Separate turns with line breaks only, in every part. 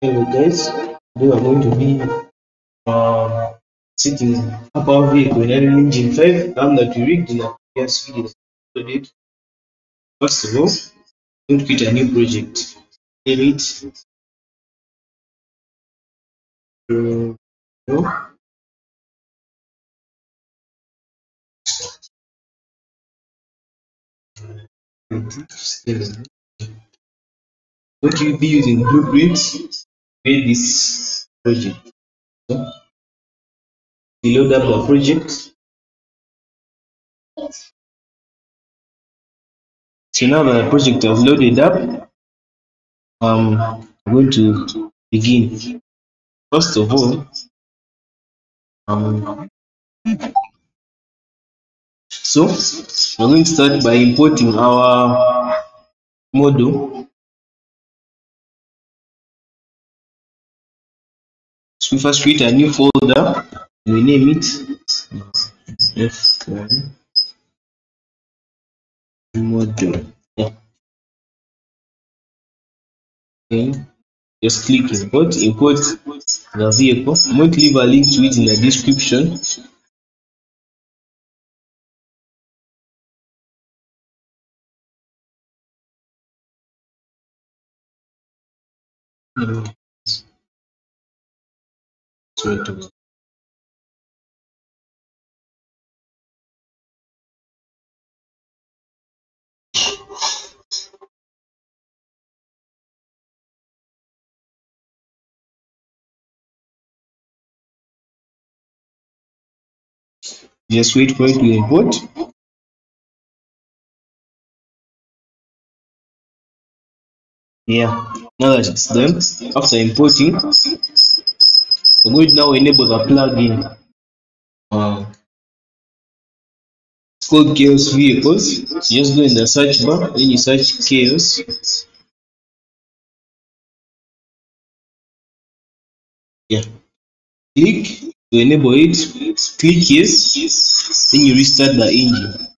Hello guys, today we're going to be um, sitting about vehicle in Unreal Engine 5 RAM that we rigged in a previous video. First of all, we're going to create a new project. Name it uh, no. Going be using blueprints this project. We load up the project. So now that the project has loaded up, um, I'm going to begin. First of all, um, so we're going to start by importing our model. We first create a new folder and we name it F1 model. Yeah. Okay. Just click import, import the vehicle. I'm going to leave a link to it in the description. Mm. So just wait for it to import. Yeah, now that it's done, after importing, we're going to now enable the plugin. Uh, it's called Chaos Vehicles. So just go in the search bar, then you search Chaos. Yeah, click to enable it, click yes, then you restart the engine.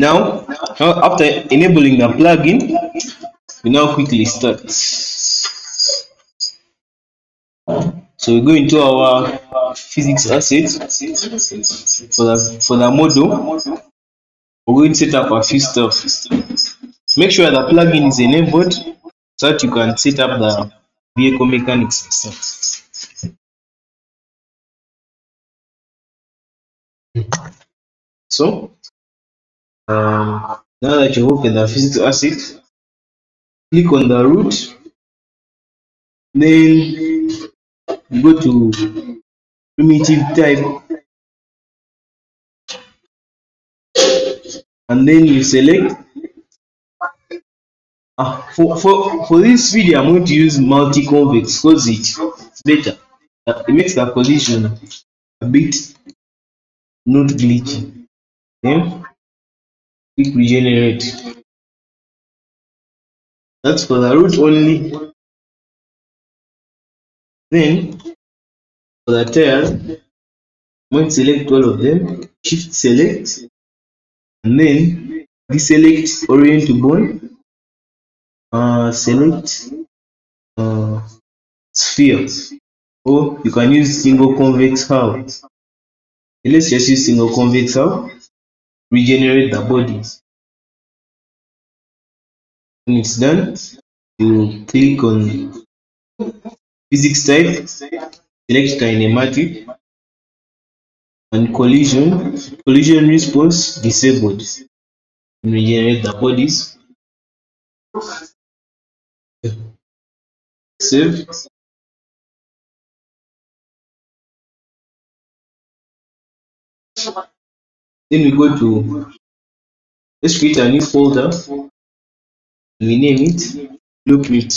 Now, after enabling the plugin, we now quickly start. So we go into our physics assets for the for the model. We're going to set up a few stuff. Make sure the plugin is enabled so that you can set up the vehicle mechanics. So um, now that you open the physics asset, click on the root, then go to primitive type, and then you select. Uh, for, for, for this video, I'm going to use multi-convex because it's better. It makes the collision a bit not glitchy. Okay? Regenerate. That's for the root only. Then for the tail I'm going to select all of them, shift select, and then deselect orient to bone, uh, select uh, sphere, or you can use single convex hull. Let's just use single convex hull, regenerate the bodies. When it's done, you click on physics type, select kinematic, and collision, collision response disabled. And regenerate the bodies. Save. Then we go to let's create a new folder. We name it blueprint.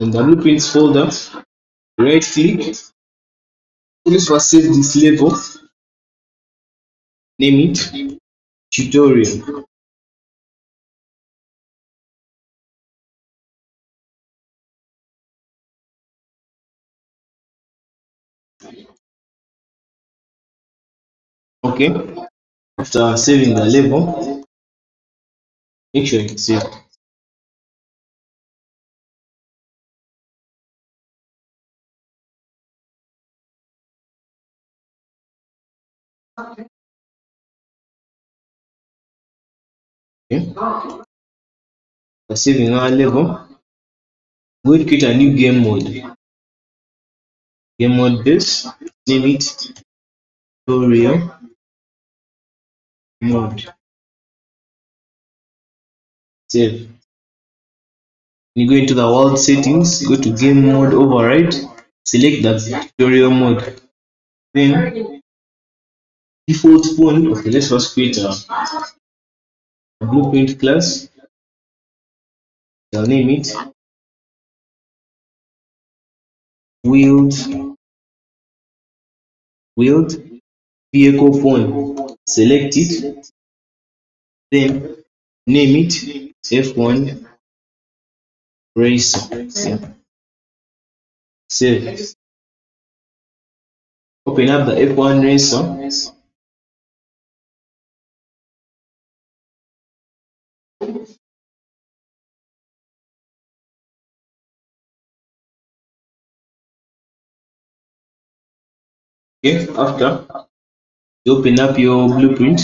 In the blueprints folder, right click, please first save this level, name it tutorial. Okay. After saving the level make sure it's saved okay. After saving our level we're going create a new game mode. Game mode this name it tutorial mode save. You go into the world settings go to game mode override select the tutorial mode. Then default point okay let's first create a, a blueprint class. I'll name it. Wheeled wheeled vehicle pawn select it then name it. F1 racer yeah. save. Open up the f1 racer okay after you open up your blueprint.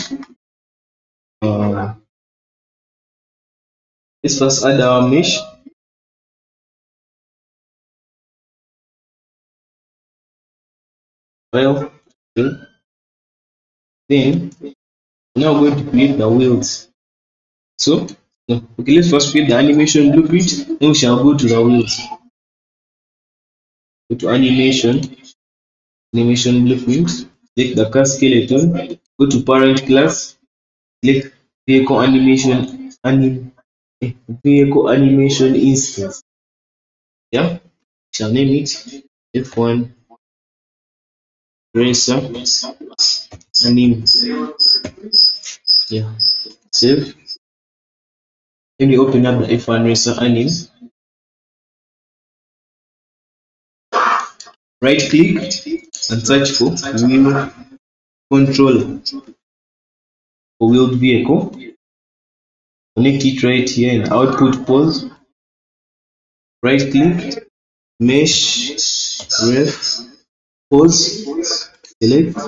Uh, let's first add our mesh well okay. then now we're going to create the wheels so okay let's first create the animation blueprint then we shall go to the wheels go to animation animation blueprint select the car skeleton go to parent class select vehicle animation anim eh, vehicle animation instance. Yeah shall name it f1 racer anim. Yeah save. Then you open up the f1 racer anim right click and search for wheel controller for wheeled vehicle. Connect it right here in output pose. Right click mesh ref pose select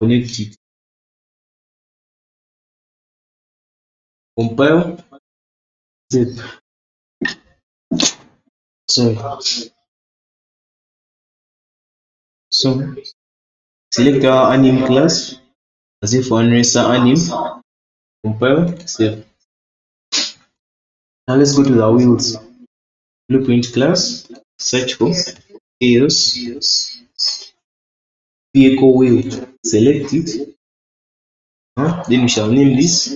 connect it compile save. Sorry. so select our anim class. As F1 racer anim compile save. Now let's go to the wheels. Blueprint class. Search for chaos. Vehicle wheel. Select it. Huh? then we shall name this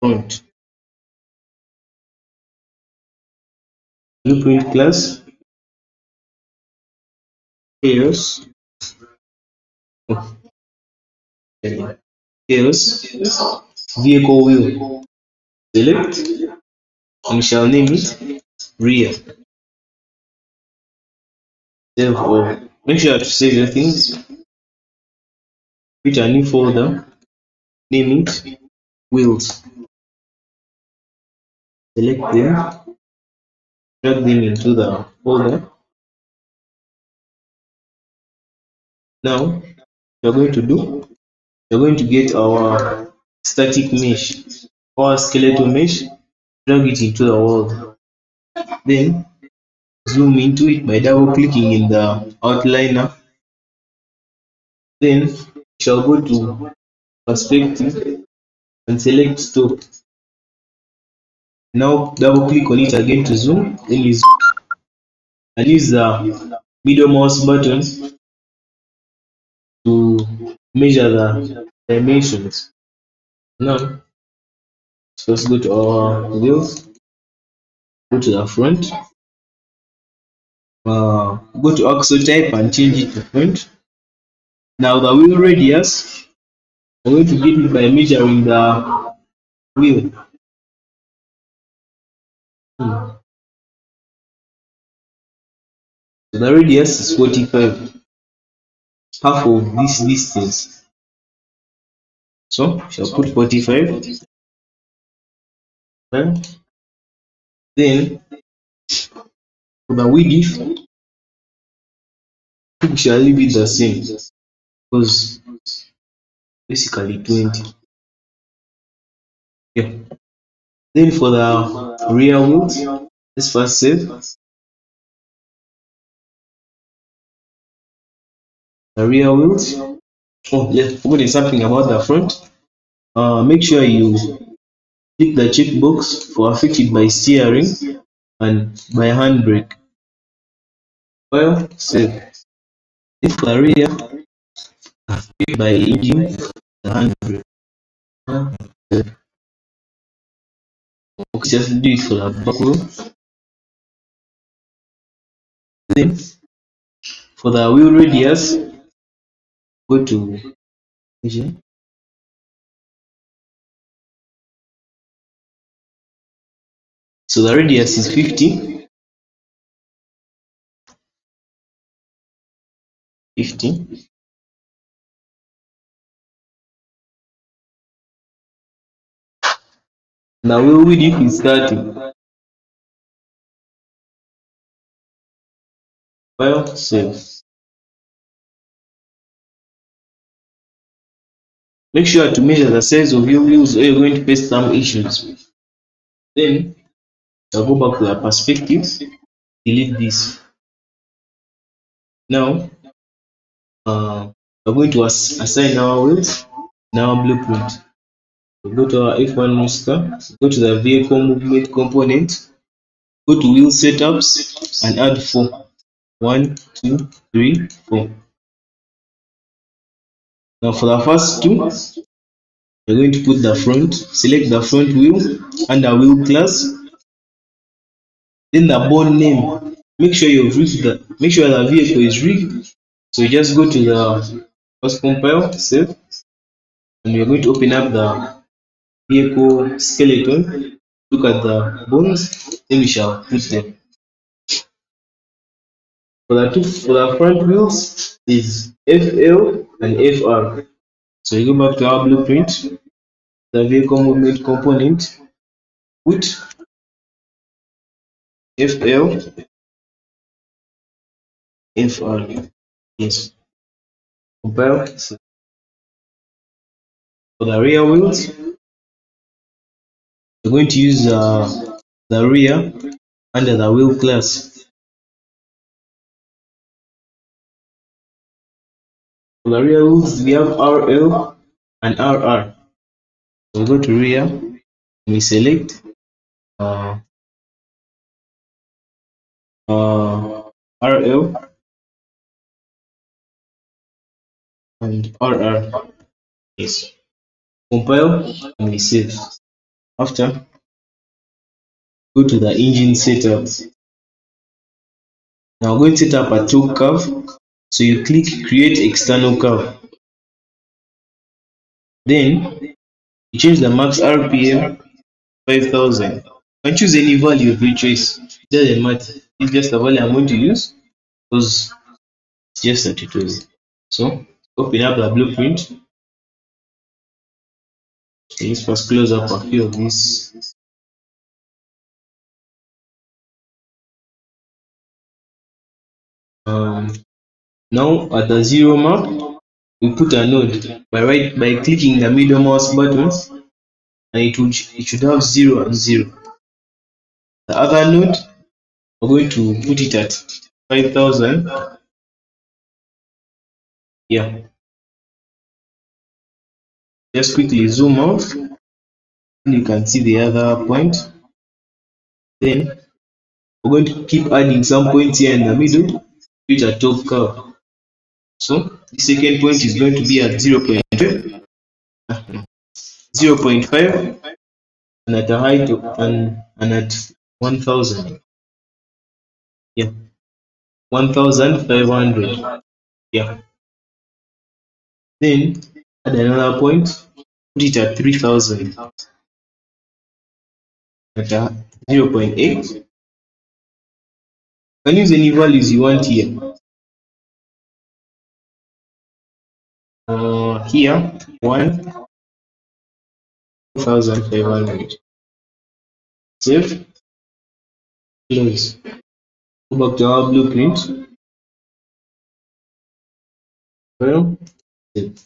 front blueprint class. Chaos oh. vehicle wheel. Select. And we shall name it rear. Or make sure to save your things. Create a new folder. Name it wheels. Select them. Drag them into the folder. Now we're going to do? We're going to get our static mesh or skeletal mesh drag it into the world. Then zoom into it by double clicking in the outliner. Then shall go to perspective and select stop. Now double click on it again to zoom. Then you zoom. And use the middle mouse button to measure the dimensions. Now let's go to our wheels go to the front. Uh, go to axle type and change it to front. Now the wheel radius i'm going to get it by measuring the wheel. Hmm. so the radius is 45 half of this distance. So shall put 45. Then for the width we shall it the same because basically 20. Yeah. Then for the rear wheels, let's first save rear wheels. Oh yeah, forgetting something about the front. Uh, make sure you tick the checkbox for affected by steering and by handbrake. Well, save. If the rear, affected by engine, the handbrake. Okay, just do it for the back wheel. Then for the wheel radius, go to. So the radius is 50. 50. Now wheel width is 30. File save. Make sure to measure the size of your wheels or you're going to face some issues. Then I'll go back to the perspective, delete this. Now uh, we're going to ass assign our wheels our blueprint. we go to our F1 master, go to the vehicle movement component, go to wheel setups and add four. One, two, three, four. Now for the first two, we're going to put the front, select the front wheel under wheel class, then the bone name. Make sure you've rigged the make sure the vehicle is rigged. So you just go to the first compile, save, and we're going to open up the vehicle skeleton, look at the bones, then we shall put them. For the two for the front wheels is FL and FR. So you go back to our blueprint, the vehicle movement component, put FL, FR. Yes. Compile. For the rear wheels, we're going to use uh, the rear under the wheel class. Wheels, we have RL and RR. So we go to rear, we select uh, uh, RL and RR. Yes. Compile and we save. After, go to the engine setup. Now we're going to set up a torque curve. So you click create external curve. Then you change the max RPM 5000. You can choose any value of your choice. It doesn't matter. It's just the value I'm going to use because it's just a tutorial. So open up the blueprint. Let's first close up a few of these. Um, now at the zero mark, we put a node by right by clicking the middle mouse button, and it would it should have zero and zero. The other node, we're going to put it at five thousand. Yeah. Just quickly zoom out, and you can see the other point. Then we're going to keep adding some points here in the middle, which are torque curve. So the second point is going to be at 0 0.5, 0 0.5 and at a height of, and, and at 1000. Yeah. 1500. Yeah. Then add another point, put it at 3000 at a 0 0.8. You can use any values you want here. Kia one thousand five hundred. Save. Close. Go back to our blueprint. Well, save.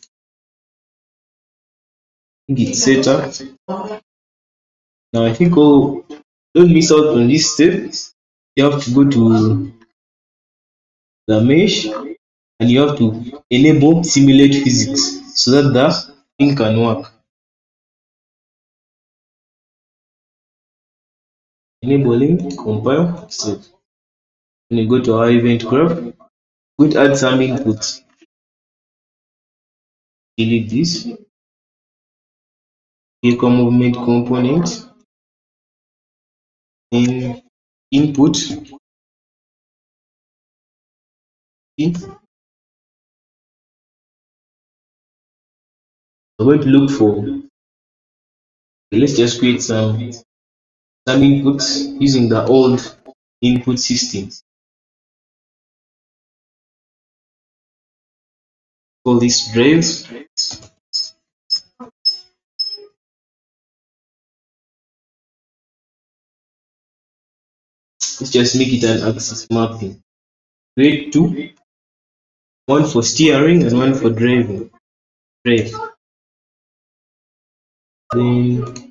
Git setup. Now I think oh don't miss out on this step. You have to go to the mesh and you have to enable simulate physics so that the thing can work. Enabling compile save. When you go to our event graph, to add some inputs. Delete this. Vehicle movement component in input in going to look for let's just create some some inputs using the old input system. Call this drive let's just make it an axis mapping. Create two. One for steering and one for driving. Drive then